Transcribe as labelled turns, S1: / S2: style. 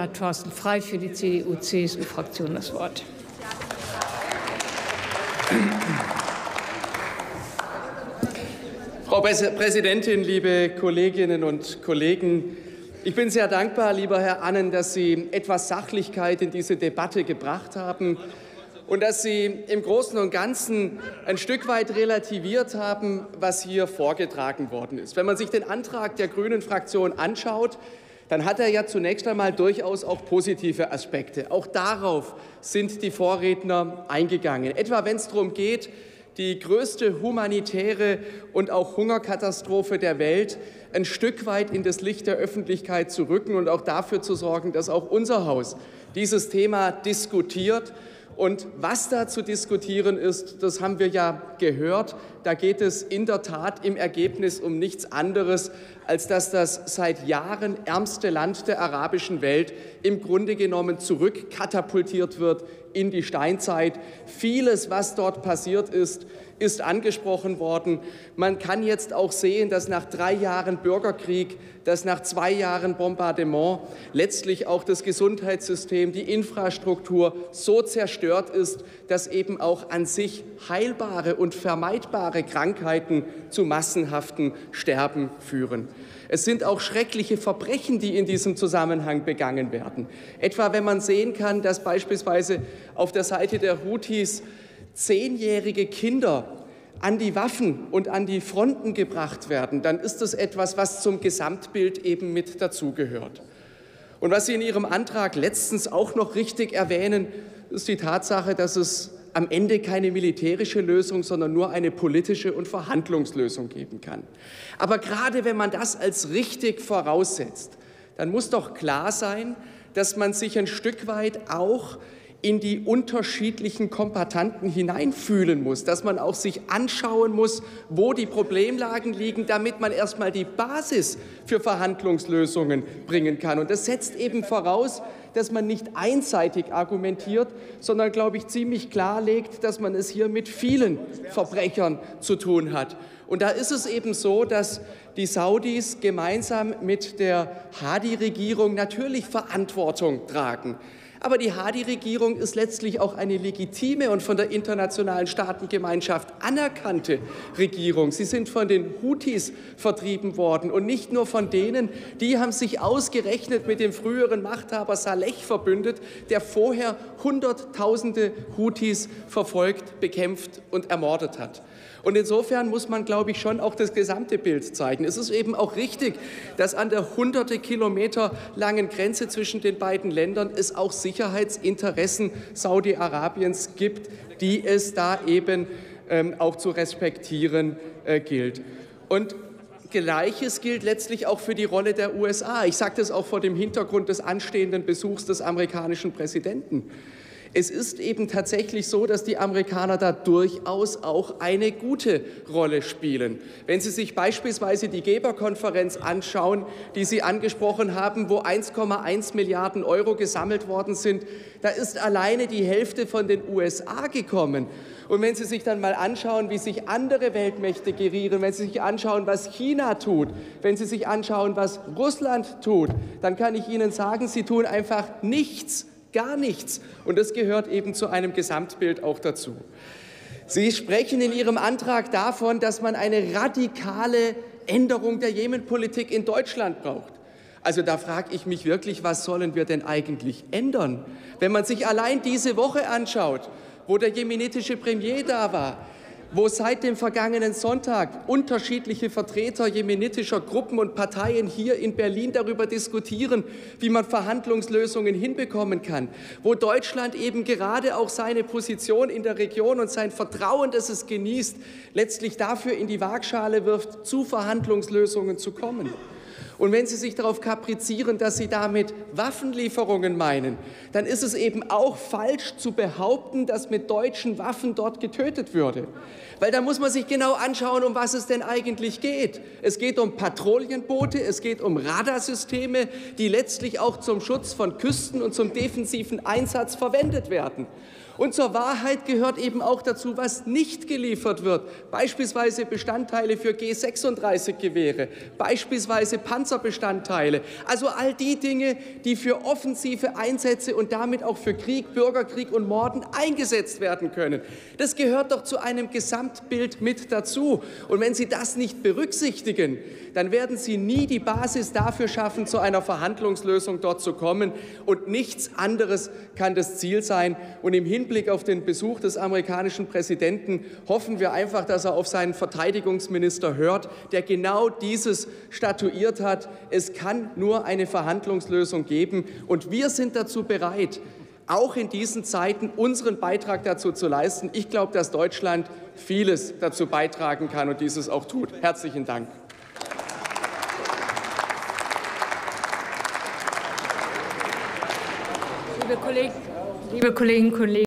S1: hat Thorsten Frei für die CDU-CSU-Fraktion das Wort.
S2: Frau Präsidentin, liebe Kolleginnen und Kollegen! Ich bin sehr dankbar, lieber Herr Annen, dass Sie etwas Sachlichkeit in diese Debatte gebracht haben und dass Sie im Großen und Ganzen ein Stück weit relativiert haben, was hier vorgetragen worden ist. Wenn man sich den Antrag der Grünen Fraktion anschaut, dann hat er ja zunächst einmal durchaus auch positive Aspekte. Auch darauf sind die Vorredner eingegangen. Etwa wenn es darum geht, die größte humanitäre und auch Hungerkatastrophe der Welt ein Stück weit in das Licht der Öffentlichkeit zu rücken und auch dafür zu sorgen, dass auch unser Haus dieses Thema diskutiert und was da zu diskutieren ist, das haben wir ja gehört. Da geht es in der Tat im Ergebnis um nichts anderes, als dass das seit Jahren ärmste Land der arabischen Welt im Grunde genommen zurückkatapultiert wird in die Steinzeit. Vieles, was dort passiert ist, ist angesprochen worden. Man kann jetzt auch sehen, dass nach drei Jahren Bürgerkrieg, dass nach zwei Jahren Bombardement letztlich auch das Gesundheitssystem, die Infrastruktur so zerstört ist, dass eben auch an sich heilbare und vermeidbare Krankheiten zu massenhaften Sterben führen. Es sind auch schreckliche Verbrechen, die in diesem Zusammenhang begangen werden. Etwa wenn man sehen kann, dass beispielsweise auf der Seite der Houthis zehnjährige Kinder an die Waffen und an die Fronten gebracht werden, dann ist das etwas, was zum Gesamtbild eben mit dazugehört. Und was Sie in Ihrem Antrag letztens auch noch richtig erwähnen, ist die Tatsache, dass es am Ende keine militärische Lösung, sondern nur eine politische und Verhandlungslösung geben kann. Aber gerade wenn man das als richtig voraussetzt, dann muss doch klar sein, dass man sich ein Stück weit auch in die unterschiedlichen Kombatanten hineinfühlen muss, dass man auch sich anschauen muss, wo die Problemlagen liegen, damit man erstmal die Basis für Verhandlungslösungen bringen kann. Und das setzt eben voraus, dass man nicht einseitig argumentiert, sondern, glaube ich, ziemlich klarlegt, dass man es hier mit vielen Verbrechern zu tun hat. Und da ist es eben so, dass die Saudis gemeinsam mit der Hadi-Regierung natürlich Verantwortung tragen. Aber die Hadi-Regierung ist letztlich auch eine legitime und von der internationalen Staatengemeinschaft anerkannte Regierung. Sie sind von den Houthis vertrieben worden und nicht nur von denen, die haben sich ausgerechnet mit dem früheren Machthaber Saleh verbündet, der vorher Hunderttausende Houthis verfolgt, bekämpft und ermordet hat. Und insofern muss man, glaube ich, schon auch das gesamte Bild zeigen. Es ist eben auch richtig, dass an der hunderte Kilometer langen Grenze zwischen den beiden Ländern es auch Sicherheitsinteressen Saudi-Arabiens gibt, die es da eben ähm, auch zu respektieren äh, gilt. Und Gleiches gilt letztlich auch für die Rolle der USA. Ich sage das auch vor dem Hintergrund des anstehenden Besuchs des amerikanischen Präsidenten. Es ist eben tatsächlich so, dass die Amerikaner da durchaus auch eine gute Rolle spielen. Wenn Sie sich beispielsweise die Geberkonferenz anschauen, die Sie angesprochen haben, wo 1,1 Milliarden Euro gesammelt worden sind, da ist alleine die Hälfte von den USA gekommen. Und wenn Sie sich dann mal anschauen, wie sich andere Weltmächte gerieren, wenn Sie sich anschauen, was China tut, wenn Sie sich anschauen, was Russland tut, dann kann ich Ihnen sagen, sie tun einfach nichts Gar nichts. Und das gehört eben zu einem Gesamtbild auch dazu. Sie sprechen in Ihrem Antrag davon, dass man eine radikale Änderung der Jemenpolitik in Deutschland braucht. Also da frage ich mich wirklich, was sollen wir denn eigentlich ändern? Wenn man sich allein diese Woche anschaut, wo der jemenitische Premier da war, wo seit dem vergangenen Sonntag unterschiedliche Vertreter jemenitischer Gruppen und Parteien hier in Berlin darüber diskutieren, wie man Verhandlungslösungen hinbekommen kann, wo Deutschland eben gerade auch seine Position in der Region und sein Vertrauen, das es genießt, letztlich dafür in die Waagschale wirft, zu Verhandlungslösungen zu kommen. Und wenn Sie sich darauf kaprizieren, dass Sie damit Waffenlieferungen meinen, dann ist es eben auch falsch zu behaupten, dass mit deutschen Waffen dort getötet würde. Weil da muss man sich genau anschauen, um was es denn eigentlich geht. Es geht um Patrouillenboote, es geht um Radarsysteme, die letztlich auch zum Schutz von Küsten und zum defensiven Einsatz verwendet werden. Und zur Wahrheit gehört eben auch dazu, was nicht geliefert wird. Beispielsweise Bestandteile für G36-Gewehre, beispielsweise Panzerbestandteile. Also all die Dinge, die für offensive Einsätze und damit auch für Krieg, Bürgerkrieg und Morden eingesetzt werden können. Das gehört doch zu einem Gesamtbild mit dazu. Und wenn Sie das nicht berücksichtigen, dann werden Sie nie die Basis dafür schaffen, zu einer Verhandlungslösung dort zu kommen. Und nichts anderes kann das Ziel sein. Und im Hinblick auf den Besuch des amerikanischen Präsidenten hoffen wir einfach, dass er auf seinen Verteidigungsminister hört, der genau dieses statuiert hat. Es kann nur eine Verhandlungslösung geben. Und wir sind dazu bereit, auch in diesen Zeiten unseren Beitrag dazu zu leisten. Ich glaube, dass Deutschland vieles dazu beitragen kann und dieses auch tut. Herzlichen Dank.
S1: Liebe liebe Kolleginnen und Kollegen,